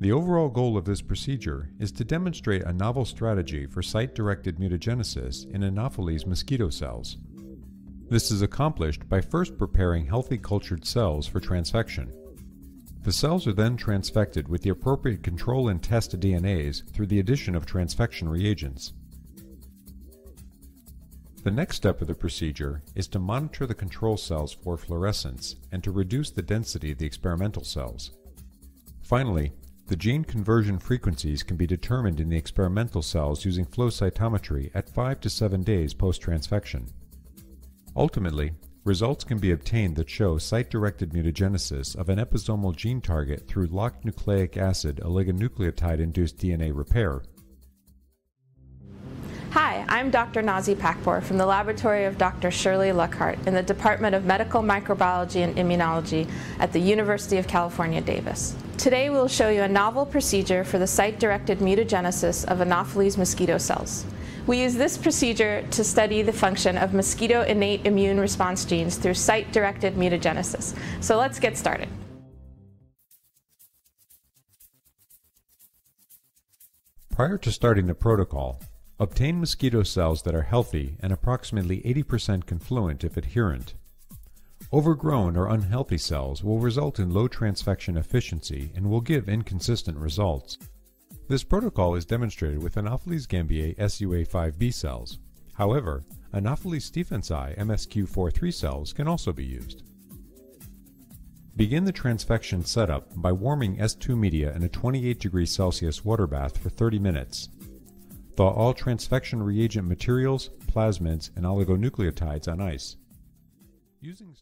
The overall goal of this procedure is to demonstrate a novel strategy for site-directed mutagenesis in Anopheles mosquito cells. This is accomplished by first preparing healthy cultured cells for transfection. The cells are then transfected with the appropriate control and test DNAs through the addition of transfection reagents. The next step of the procedure is to monitor the control cells for fluorescence and to reduce the density of the experimental cells. Finally, the gene conversion frequencies can be determined in the experimental cells using flow cytometry at 5 to 7 days post-transfection. Ultimately, results can be obtained that show site-directed mutagenesis of an episomal gene target through locked nucleic acid oligonucleotide-induced DNA repair Hi, I'm Dr. Nazi Pakpour from the laboratory of Dr. Shirley Luckhart in the Department of Medical Microbiology and Immunology at the University of California, Davis. Today we'll show you a novel procedure for the site-directed mutagenesis of Anopheles mosquito cells. We use this procedure to study the function of mosquito innate immune response genes through site-directed mutagenesis. So let's get started. Prior to starting the protocol, Obtain mosquito cells that are healthy and approximately 80% confluent if adherent. Overgrown or unhealthy cells will result in low transfection efficiency and will give inconsistent results. This protocol is demonstrated with Anopheles gambiae SUA5B cells. However, Anopheles stephensi MSQ43 cells can also be used. Begin the transfection setup by warming S2 media in a 28 degrees Celsius water bath for 30 minutes Thaw all transfection reagent materials, plasmids, and oligonucleotides on ice. Using